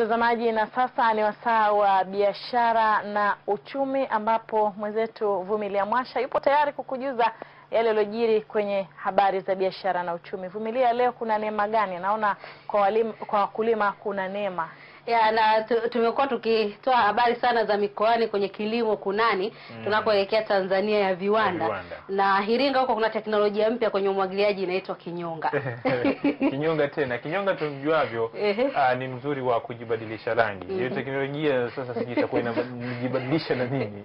Mtazamaji, na sasa ni wasaa wa biashara na uchumi, ambapo mwenzetu Vumilia Mwasha yupo tayari kukujuza yale yaliyojiri kwenye habari za biashara na uchumi. Vumilia, leo kuna neema gani? Naona kwa walimu, kwa wakulima kuna neema ya na tumekuwa tukitoa habari sana za mikoani kwenye kilimo kunani Mm. tunakoelekea Tanzania ya viwanda. Ya viwanda. na Iringa huko kuna teknolojia mpya kwenye umwagiliaji inaitwa kinyonga. kinyonga tena kinyonga tumjuavyo Ehe. ah, ni mzuri wa kujibadilisha rangi hiyo Mhm. teknolojia sasa sijui itakuwa inajibadilisha na nini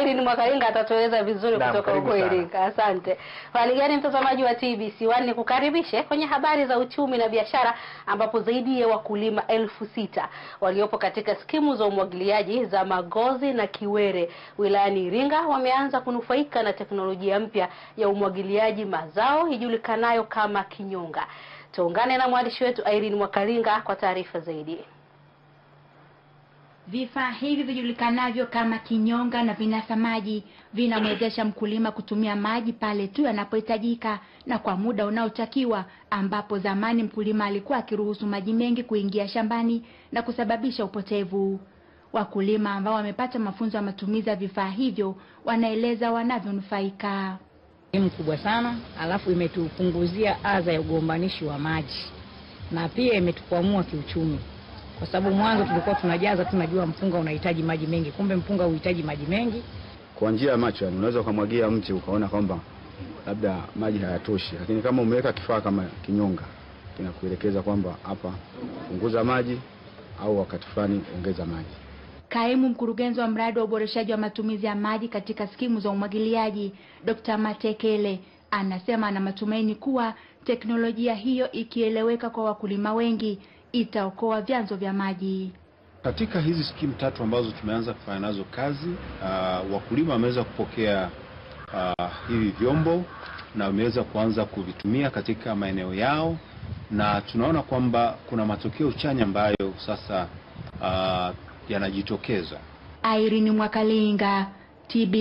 Irene Mwakalinga atatueleza vizuri kutoka huko. Iringa. Asante. Hali gani mtazamaji wa TBC1 nikukaribishe kwenye habari za uchumi na biashara ambapo zaidi ya wakulima elfu sita waliopo katika skimu za umwagiliaji za Magozi na Kiwere wilayani Iringa wameanza kunufaika na teknolojia mpya ya umwagiliaji mazao ijulikanayo kama kinyonga. Tuungane na mwandishi wetu Irene Mwakalinga kwa taarifa zaidi. Vifaa hivi vijulikanavyo kama kinyonga na vinasa maji vinamwezesha mkulima kutumia maji pale tu yanapohitajika na kwa muda unaotakiwa, ambapo zamani mkulima alikuwa akiruhusu maji mengi kuingia shambani na kusababisha upotevu. Wakulima ambao wamepata mafunzo ya matumizi ya vifaa hivyo wanaeleza wanavyonufaika. Elimu kubwa sana, alafu imetupunguzia adha ya ugombanishi wa maji na pia imetukwamua kiuchumi, kwa sababu mwanzo tulikuwa tunajaza tunajua mpunga unahitaji maji mengi, kumbe mpunga huhitaji maji mengi. kwa njia ya macho, yani unaweza ukamwagia mti ukaona kwamba labda maji hayatoshi, lakini kama umeweka kifaa kama kinyonga kinakuelekeza kwamba hapa punguza maji au wakati fulani ongeza maji. Kaimu mkurugenzi wa mradi wa uboreshaji wa matumizi ya maji katika skimu za umwagiliaji Dr. Matekele anasema ana matumaini kuwa teknolojia hiyo ikieleweka kwa wakulima wengi itaokoa vyanzo vya maji. Katika hizi skimu tatu ambazo tumeanza kufanya nazo kazi, uh, wakulima wameweza kupokea uh, hivi vyombo na wameweza kuanza kuvitumia katika maeneo yao, na tunaona kwamba kuna matokeo chanya ambayo sasa uh, yanajitokeza. Irene Mwakalinga, TB